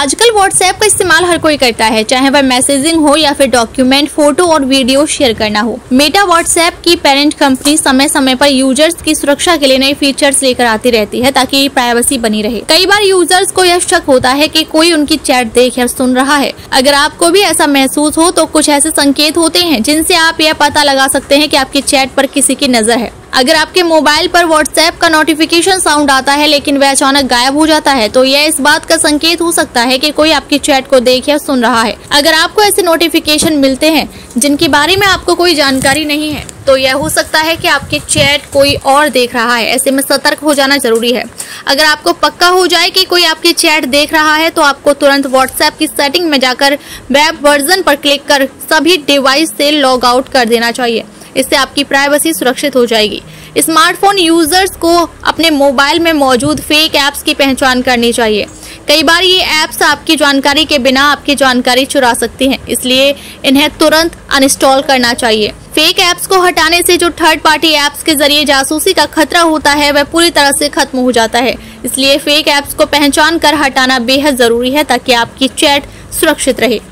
आजकल व्हाट्सएप का इस्तेमाल हर कोई करता है, चाहे वह मैसेजिंग हो या फिर डॉक्यूमेंट फ़ोटो और वीडियो शेयर करना हो। मेटा व्हाट्सएप की पेरेंट कंपनी समय समय पर यूज़र्स की सुरक्षा के लिए नए फीचर्स लेकर आती रहती है ताकि प्राइवेसी बनी रहे। कई बार यूज़र्स को यह शक होता है कि कोई उनकी चैट देख या सुन रहा है। अगर आपको भी ऐसा महसूस हो तो कुछ ऐसे संकेत होते हैं जिनसे आप यह पता लगा सकते हैं कि आपकी चैट पर किसी की नज़र है। अगर आपके मोबाइल पर व्हाट्सएप का नोटिफिकेशन साउंड आता है, लेकिन वह अचानक गायब हो जाता है तो यह इस बात का संकेत हो सकता है कि कोई आपकी चैट को देख या सुन रहा है। अगर आपको ऐसे नोटिफिकेशन मिलते हैं, जिनके बारे में आपको कोई जानकारी नहीं है तो यह हो सकता है कि आपके चैट कोई और देख रहा है। ऐसे में सतर्क हो जाना ज़रूरी है। अगर आपको पक्का हो जाए कि कोई आपकी चैट देख रहा है तो आपको तुरंत व्हाट्सएप की सेटिंग में जाकर वेब वर्जन पर क्लिक कर सभी डिवाइस से लॉग आउट कर देना चाहिए। इससे आपकी प्राइवेसी सुरक्षित हो जाएगी। स्मार्टफ़ोन यूज़र्स को अपने मोबाइल में मौजूद फेक ऐप्स की पहचान करनी चाहिए। कई बार ये ऐप्स आपकी जानकारी के बिना आपकी जानकारी चुरा सकती हैं, इसलिए इन्हें तुरंत अनइंस्टॉल करना चाहिए। फेक ऐप्स को हटाने से जो थर्ड पार्टी ऐप्स के ज़रिए जासूसी का खतरा होता है, वह पूरी तरह से खत्म हो जाता है। इसलिए फेक ऐप्स को पहचान कर हटाना बेहद ज़रूरी है, ताकि आपकी चैट सुरक्षित रहे।